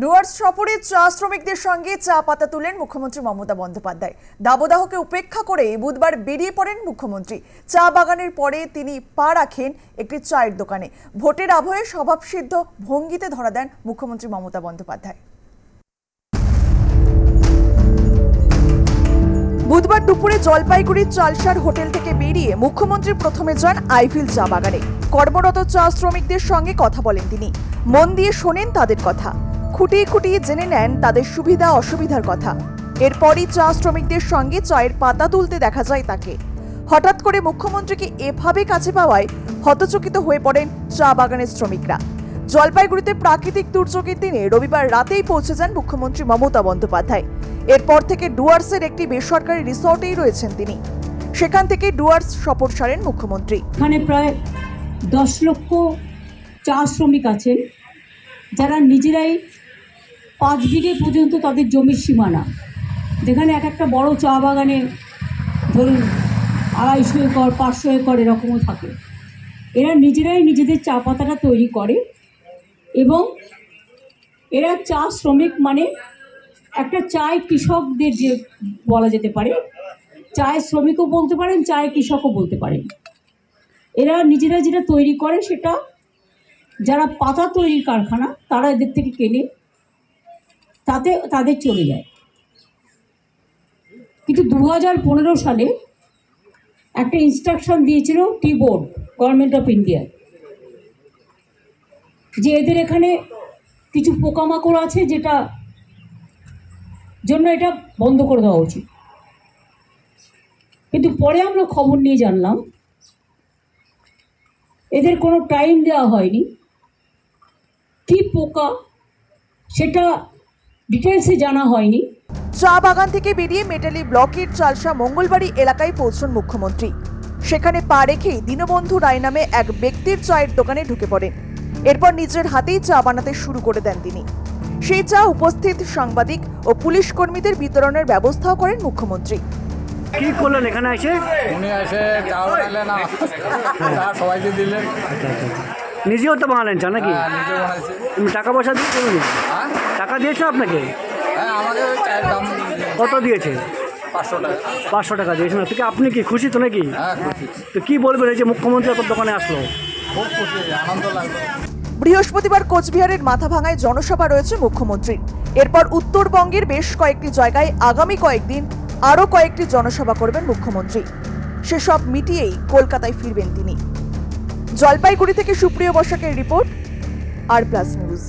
ডুয়ার্স সফরে চা শ্রমিকদের সঙ্গে চা পাতা তুলেন মুখ্যমন্ত্রী মমতা বন্দ্যোপাধ্যায়। দাবদাহকে উপেক্ষা করে বুধবার বেরিয়ে পড়েন মুখ্যমন্ত্রী। চা বাগানের পরে তিনি পা রাখেন একটি চায়ের দোকানে। ভোটের আবহে স্বভাবসিদ্ধ ভঙ্গিতে ধরা দেন মুখ্যমন্ত্রী মমতা বন্দ্যোপাধ্যায়। বুধবার দুপুরে জলপাইগুড়ির চালসার হোটেল থেকে বেরিয়ে মুখ্যমন্ত্রী প্রথমে যান আইফিল চা বাগানে। কর্মরত চা শ্রমিকদের সঙ্গে কথা বলেন তিনি। মন দিয়ে শোনেন তাদের কথা। খুঁটিয়ে খুঁটিয়ে জেনে নেন তাদের সুবিধা অসুবিধার কথা। এরপরই চা শ্রমিকদের সঙ্গে চায়ের পাতা তুলতে দেখা যায় তাকে। হঠাৎ করে মুখ্যমন্ত্রীকে এভাবে কাছে পাওয়ায় হতচকিত হয়ে পড়েন চা বাগানের শ্রমিকরা। জলপাইগুড়িতে প্রাকৃতিক দুর্যোগের দিনে রবিবার রাতেই পৌঁছে যান মুখ্যমন্ত্রী মমতা বন্দ্যোপাধ্যায়। এরপর থেকে ডুয়ার্সের একটি বেসরকারি রিসর্টেই রয়েছেন তিনি। সেখান থেকে ডুয়ার্স সফর সারেন মুখ্যমন্ত্রী। এখানে প্রায় দশ লক্ষ চা শ্রমিক আছেন। যারা নিজেরাই পাঁচ বিঘে পর্যন্ত তাদের জমির সীমানা। যেখানে এক একটা বড় চা বাগানে ধরুন আড়াইশো একর, পাঁচশো একর এরকমও থাকে। এরা নিজেরাই নিজেদের চা পাতাটা তৈরি করে এবং এরা চা শ্রমিক মানে একটা চায় কৃষকদের যে বলা যেতে পারে চায়ের শ্রমিকও বলতে পারেন চায়ের কৃষকও বলতে পারেন। এরা নিজেরা যেটা তৈরি করে সেটা যারা পাতা তৈরির কারখানা, তারা এদের থেকে কেনে তাতে, তাদের চলে যায়। কিন্তু দু হাজার পনেরো সালে একটা ইনস্ট্রাকশন দিয়েছিল tea board government of India যে এদের এখানে কিছু পোকামাকড় আছে যেটা জন্য এটা বন্ধ করে দেওয়া উচিত। কিন্তু পরে আমরা খবর নিয়ে জানলাম, এদের কোনো টাইম দেওয়া হয়নি। কী পোকা, সেটা ডিটেলসে জানা হয়নি। চা বাগান থেকে বেরিয়ে মেটালি ব্লকের চালসা মঙ্গলবাড়ি এলাকায় পৌঁছন মুখ্যমন্ত্রী। সেখানে পা রেখেই দীনবন্ধু রায় নামে এক ব্যক্তির চায়ের দোকানে ঢুকে পড়েন। এরপর নিজের হাতেই চা বানাতে শুরু করে দেন তিনি। সেই চা উপস্থিত সাংবাদিক ও পুলিশ কর্মীদের বিতরণের ব্যবস্থাও করেন মুখ্যমন্ত্রী। কি করলেন এখানে এসে? উনি এসে চা বানালেন চা সবাইকে দিলেন। নিজেও তো বানালেন চা নাকি? হ্যাঁ, নিজে বানাইছে। তুমি টাকা পয়সা? হ্যাঁ? টাকা দিয়েছে আপনাকে? হ্যাঁ আমাকে ওই চায়ের দাম কত দিয়েছে? পাঁচশো টাকা। পাঁচশো টাকা দিয়েছে। না থেকে আপনি কি খুশি তো নাকি? হ্যাঁ তো কি বলবেন এই যে মুখ্যমন্ত্রী আপনার দোকানে আসলো? খুব খুশি আনন্দ লাগল। বৃহস্পতিবার কোচবিহারের মাথাভাঙায় জনসভা রয়েছে মুখ্যমন্ত্রী এরপর উত্তরবঙ্গের বেশ কয়েকটি জায়গায় আগামী কয়েকদিন আরও কয়েকটি জনসভা করবেন মুখ্যমন্ত্রী। সেসব মিটিয়েই কলকাতায় ফিরবেন তিনি। জলপাইগুড়ি থেকে সুপ্রিয় বসাকের রিপোর্ট আর প্লাস নিউজ।